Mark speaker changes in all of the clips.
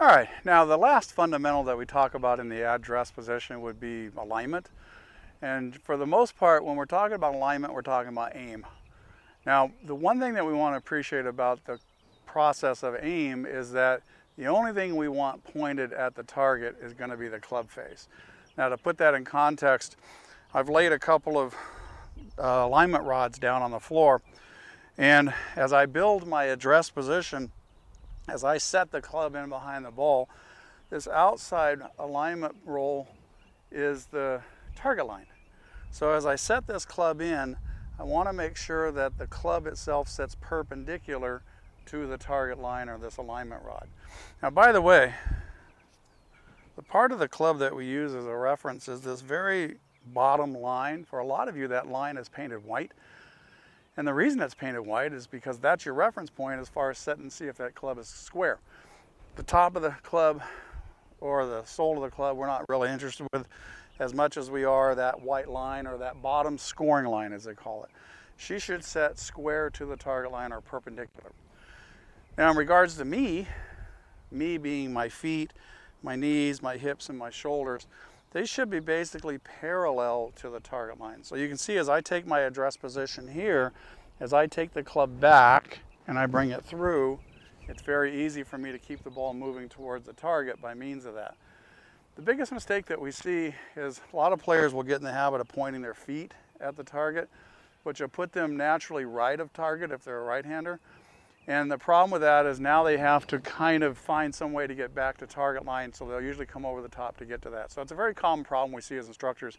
Speaker 1: All right, now the last fundamental that we talk about in the address position would be alignment. And for the most part, when we're talking about alignment, we're talking about aim. Now, the one thing that we want to appreciate about the process of aim is that the only thing we want pointed at the target is going to be the club face. Now, to put that in context, I've laid a couple of uh, alignment rods down on the floor. And as I build my address position, as I set the club in behind the ball, this outside alignment rod is the target line. So as I set this club in, I want to make sure that the club itself sits perpendicular to the target line or this alignment rod. Now by the way, the part of the club that we use as a reference is this very bottom line. For a lot of you that line is painted white. And the reason it's painted white is because that's your reference point as far as setting and see if that club is square. The top of the club or the sole of the club we're not really interested with as much as we are that white line or that bottom scoring line as they call it. She should set square to the target line or perpendicular. Now in regards to me, me being my feet, my knees, my hips, and my shoulders, they should be basically parallel to the target line. So you can see as I take my address position here, as I take the club back and I bring it through, it's very easy for me to keep the ball moving towards the target by means of that. The biggest mistake that we see is a lot of players will get in the habit of pointing their feet at the target, which will put them naturally right of target if they're a right-hander. And the problem with that is now they have to kind of find some way to get back to target line, so they'll usually come over the top to get to that. So it's a very common problem we see as instructors.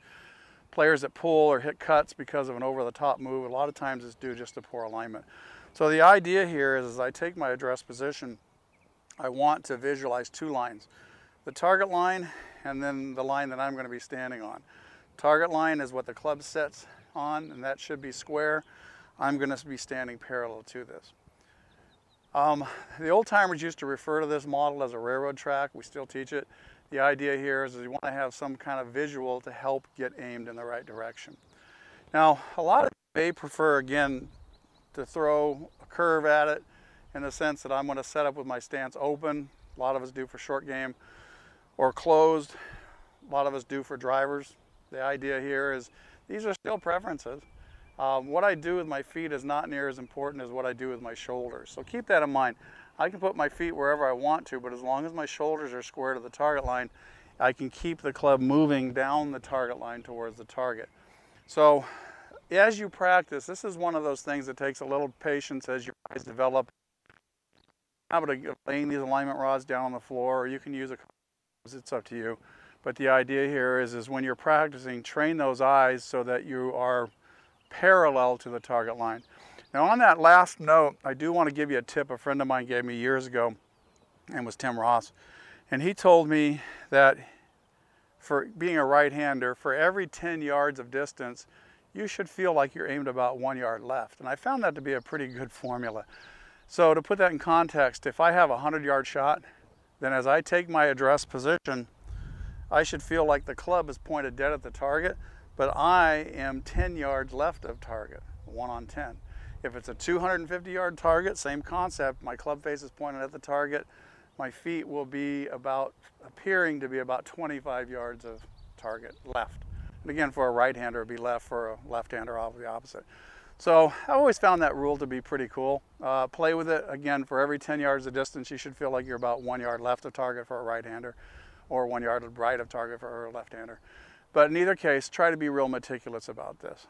Speaker 1: Players that pull or hit cuts because of an over-the-top move, a lot of times it's due just to poor alignment. So the idea here is as I take my address position, I want to visualize two lines. The target line and then the line that I'm going to be standing on. Target line is what the club sets on, and that should be square. I'm going to be standing parallel to this. Um, the old timers used to refer to this model as a railroad track. We still teach it. The idea here is you want to have some kind of visual to help get aimed in the right direction. Now, a lot of may prefer, again, to throw a curve at it in the sense that I'm going to set up with my stance open. A lot of us do for short game or closed. A lot of us do for drivers. The idea here is these are still preferences. Um, what I do with my feet is not near as important as what I do with my shoulders. So keep that in mind. I can put my feet wherever I want to, but as long as my shoulders are square to the target line, I can keep the club moving down the target line towards the target. So as you practice, this is one of those things that takes a little patience as your eyes develop. Habit of laying these alignment rods down on the floor, or you can use a, it's up to you. But the idea here is, is when you're practicing, train those eyes so that you are parallel to the target line. Now on that last note, I do want to give you a tip a friend of mine gave me years ago, and was Tim Ross. And he told me that for being a right-hander, for every 10 yards of distance, you should feel like you're aimed about one yard left. And I found that to be a pretty good formula. So to put that in context, if I have a 100 yard shot, then as I take my address position, I should feel like the club is pointed dead at the target but I am 10 yards left of target, one on 10. If it's a 250 yard target, same concept, my club face is pointed at the target, my feet will be about, appearing to be about 25 yards of target left. And again, for a right-hander, it would be left, for a left-hander, the opposite. So I always found that rule to be pretty cool. Uh, play with it. Again, for every 10 yards of distance, you should feel like you're about one yard left of target for a right-hander or one yard right of target for a left-hander. But in either case, try to be real meticulous about this.